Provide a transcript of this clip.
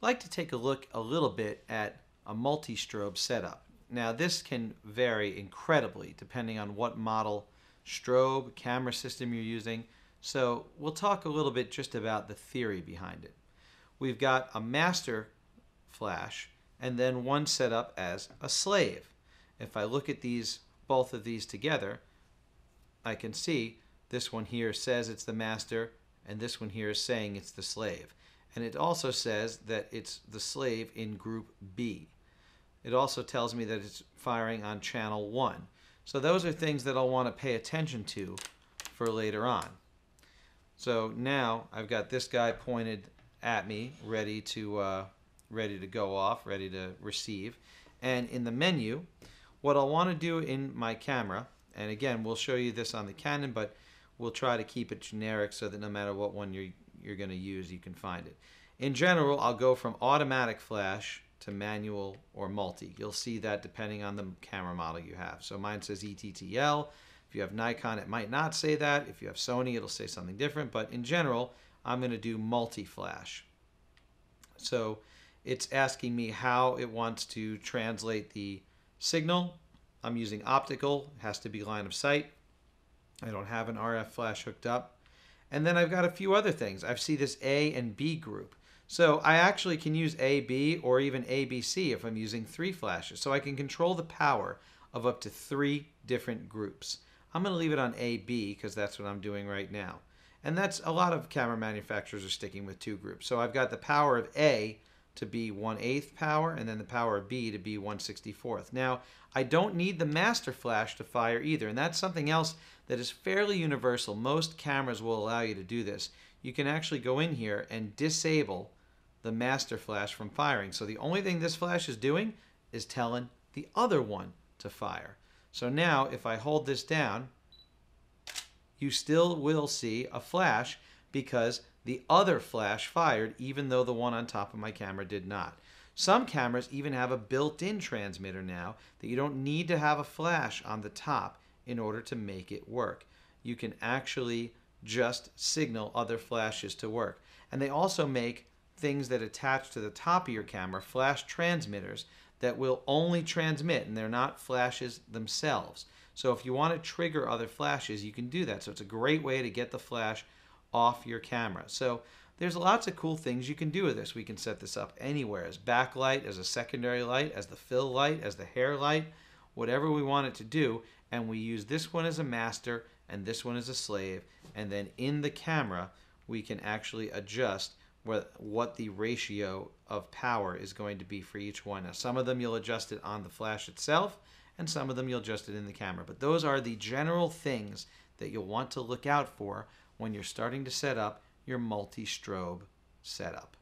like to take a look a little bit at a multi-strobe setup. Now this can vary incredibly depending on what model strobe camera system you're using. So we'll talk a little bit just about the theory behind it. We've got a master flash and then one set up as a slave. If I look at these both of these together, I can see this one here says it's the master and this one here is saying it's the slave. And it also says that it's the slave in group B. It also tells me that it's firing on channel 1. So those are things that I'll want to pay attention to for later on. So now I've got this guy pointed at me, ready to uh, ready to go off, ready to receive. And in the menu, what I'll want to do in my camera, and again, we'll show you this on the Canon, but we'll try to keep it generic so that no matter what one you're, you're going to use, you can find it. In general, I'll go from automatic flash to manual or multi. You'll see that depending on the camera model you have. So mine says ETTL. If you have Nikon, it might not say that. If you have Sony, it'll say something different. But in general, I'm going to do multi-flash. So it's asking me how it wants to translate the signal. I'm using optical, it has to be line of sight. I don't have an RF flash hooked up. And then I've got a few other things. I see this A and B group. So I actually can use AB or even ABC if I'm using three flashes. So I can control the power of up to three different groups. I'm going to leave it on AB because that's what I'm doing right now. And that's a lot of camera manufacturers are sticking with two groups. So I've got the power of A to be 1 8th power and then the power of B to be 1 64th. Now, I don't need the master flash to fire either, and that's something else that is fairly universal. Most cameras will allow you to do this. You can actually go in here and disable the master flash from firing. So the only thing this flash is doing is telling the other one to fire. So now if I hold this down, you still will see a flash because the other flash fired even though the one on top of my camera did not. Some cameras even have a built-in transmitter now that you don't need to have a flash on the top in order to make it work. You can actually just signal other flashes to work. And they also make things that attach to the top of your camera, flash transmitters, that will only transmit and they're not flashes themselves. So if you want to trigger other flashes, you can do that. So it's a great way to get the flash off your camera. So there's lots of cool things you can do with this. We can set this up anywhere as backlight, as a secondary light, as the fill light, as the hair light, whatever we want it to do. And we use this one as a master and this one as a slave. And then in the camera, we can actually adjust what, the ratio of power is going to be for each one. Now, some of them you'll adjust it on the flash itself, and some of them you'll adjust it in the camera. But those are the general things that you'll want to look out for when you're starting to set up your multi-strobe setup.